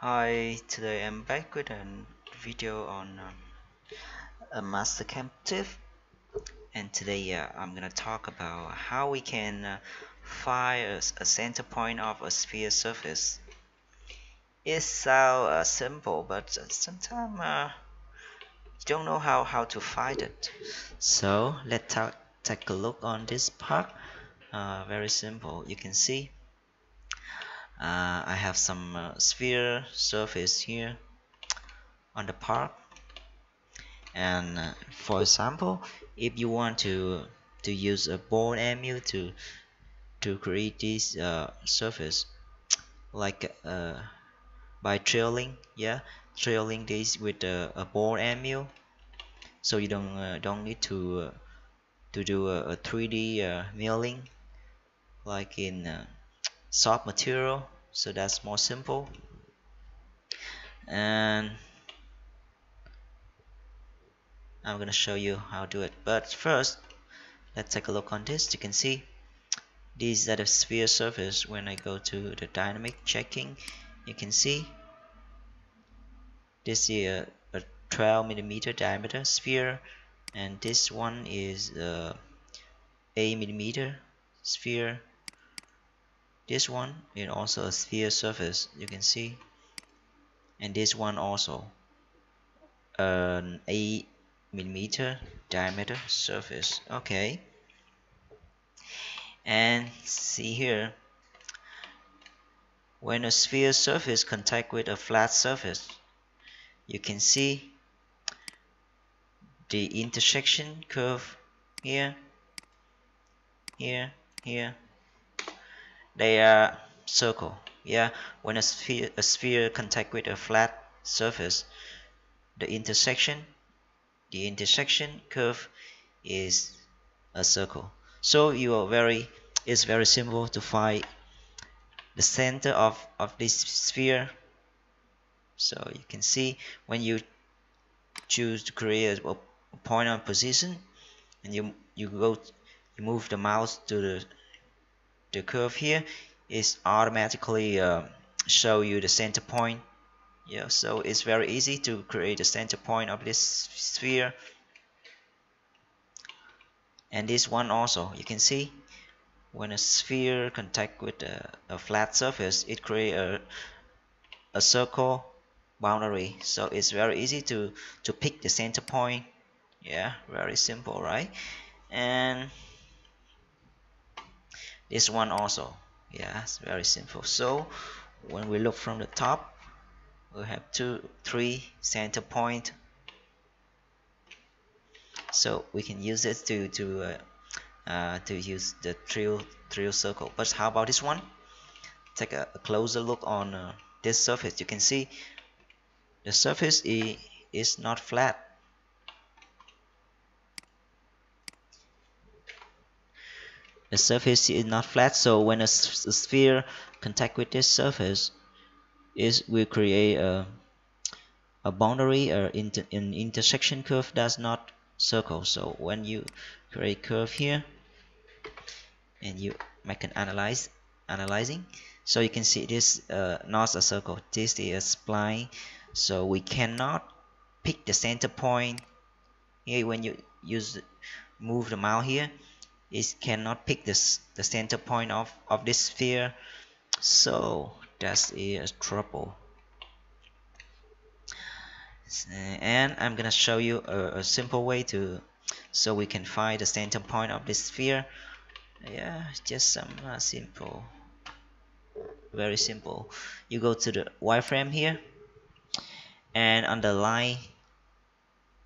Hi, today I'm back with a video on um, a Mastercam tip and today uh, I'm gonna talk about how we can uh, find a, a, center point of a sphere surface. It sounds uh, simple but sometimes uh, you don't know how, how to find it. So let's take a look on this part. Uh, very simple. You can see uh, I have some uh, sphere surface here on the part. And uh, for example if you want to to use a ball mill to to create this uh, surface like uh, by drilling yeah drilling this with a, a mill so you don't uh, don't need to to do a, a 3D milling like in soft material so that's more simple. And I'm gonna show you how to do it. But first let's take a look on this. You can see these are the sphere surface. When I go to the dynamic checking you can see this is a, a 12 millimeter diameter sphere. And this one is a 8 millimeter sphere this one is also a sphere surface you can see. And this one also an 8 millimeter diameter surface. Okay. And see here when a sphere surface contact with a flat surface you can see the intersection curve here here here they are circle. Yeah when a sphere a sphere contact with a flat surface the intersection the intersection curve is a circle. So you are very it's very simple to find the center of of this sphere. So you can see when you choose to create a, point on position and you you go you move the mouse to the the curve here is automatically uh, show you the center point. Yeah so it's very easy to create the center point of this sphere. And this one also you can see when a sphere contact with a, a flat surface it create a, a circle boundary. So it's very easy to to pick the center point. Yeah very simple right? And this one also. Yeah it's very simple. So when we look from the top we have two three center point. So we can use it to to uh, uh, to use the drill drill circle. But how about this one? Take a, a closer look on uh, this surface. You can see the surface is, is not flat the surface is not flat so when a, sphere contact with this surface is will create a a boundary or inter, an intersection curve does not circle. So when you create curve here and you make an analyze analyzing so you can see this uh, not a circle. This is a spline. So we cannot pick the center point. Here when you use move the mouse here it cannot pick this the center point of of this sphere. So that's a trouble. And I'm gonna show you a, a, simple way to so we can find the center point of this sphere. Yeah just some uh, simple very simple. You go to the wireframe here and on the line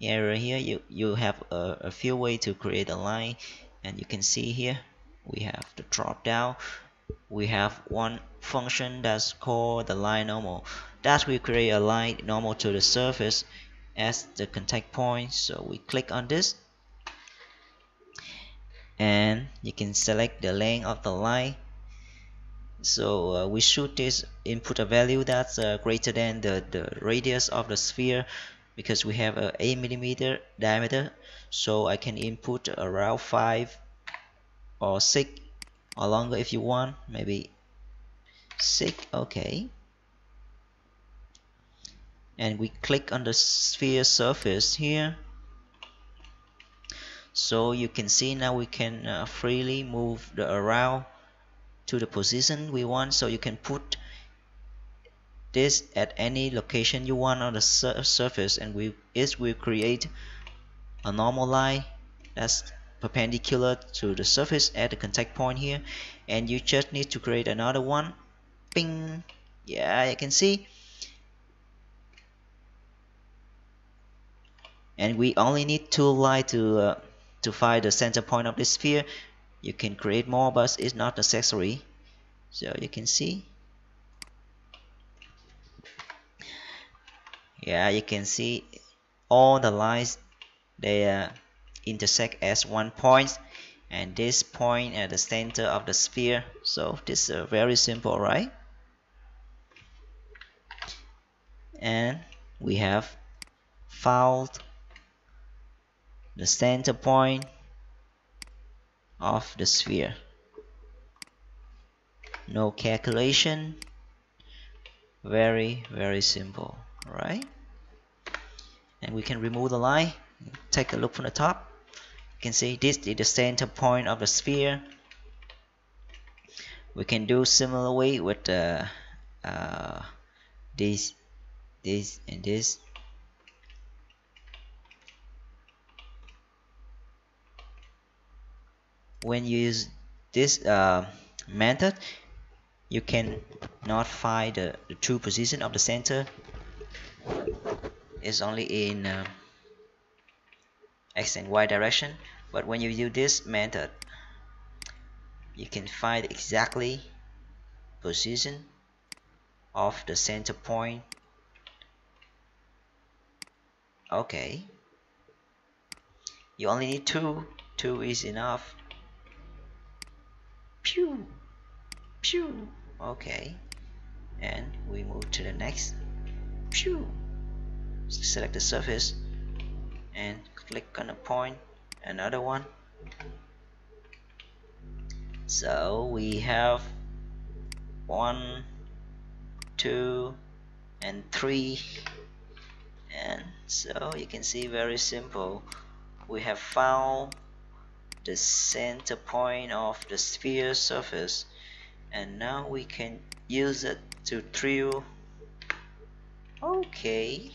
area here you you have a, a few way to create a line and you can see here we have the drop down. We have one function that's called the line normal. That will create a line normal to the surface as the contact point. So we click on this. And you can select the length of the line. So uh, we should this input a value that's uh, greater than the, the radius of the sphere because we have a 8 millimeter diameter so I can input around 5 or 6 or longer if you want maybe 6 okay. And we click on the sphere surface here. So you can see now we can uh, freely move the around to the position we want. So you can put this at any location you want on the sur surface and we it will create a normal line that's perpendicular to the surface at the contact point here. And you just need to create another one. Ping. Yeah you can see. And we only need two lines to uh, to find the center point of the sphere. You can create more but it's not necessary. So you can see yeah you can see all the lines they uh, intersect as one point and this point at the center of the sphere. So this is uh, very simple right? And we have found the center point of the sphere. No calculation. Very very simple right and we can remove the line. Take a look from the top. You can see this is the center point of the sphere. We can do similar way with uh, uh, this this and this. When you use this uh, method you can not find the, the true position of the center is only in uh, x and y direction. But when you do this method you can find exactly position of the center point. Okay. You only need two. Two is enough. Pew. Pew. Okay. And we move to the next. Pew select the surface and click on a point another one. So we have one two and three. And so you can see very simple. We have found the center point of the sphere surface. And now we can use it to drill. Okay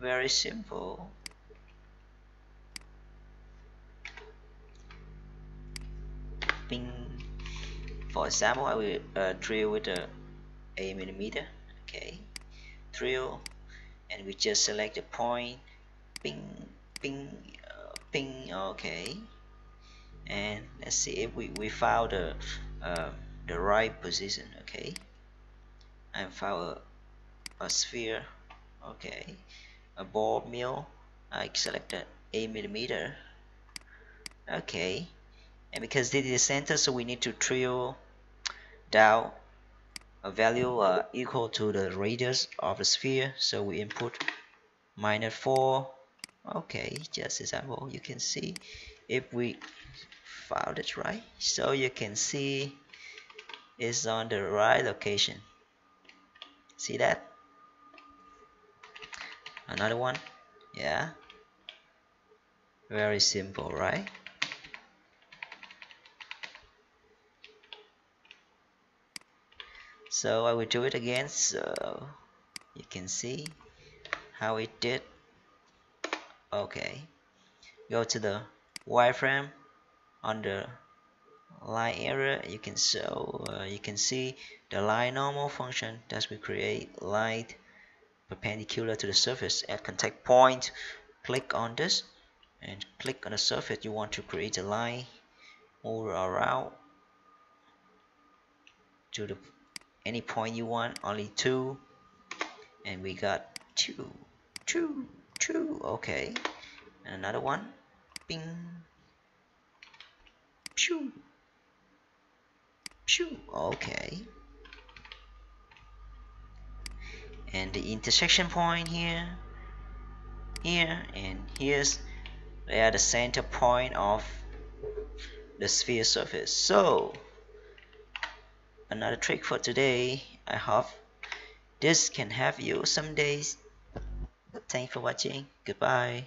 very simple. Bing. for example I will uh, drill with a 8 millimeter. Okay. Drill. And we just select the point. Ping ping uh, ping. Okay. And let's see if we, we found the uh, the right position. Okay. I found a, a sphere. Okay ball mill. I selected 8 millimeter. Okay. And because this is the center so we need to drill down a value uh, equal to the radius of the sphere. So we input minus 4 okay just as example you can see if we found it right. So you can see it's on the right location. See that another one? Yeah. Very simple right? So I will do it again so you can see how it did. Okay. Go to the wireframe. On the line area you can so uh, you can see the line normal function. That we create line perpendicular to the surface. At contact point click on this and click on the surface. You want to create a line move around to the any point you want. Only two. And we got two two two. Okay. And another one. Bing. Pew. Pew. Okay. And the intersection point here, here, and here's they are the center point of the sphere surface. So another trick for today. I hope this can help you some days thanks for watching goodbye